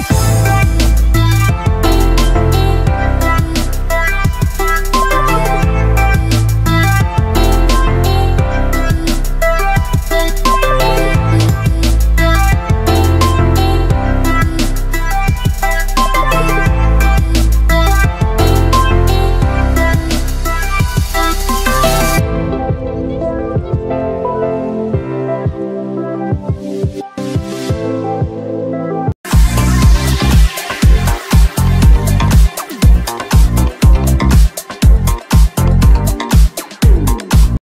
Oh,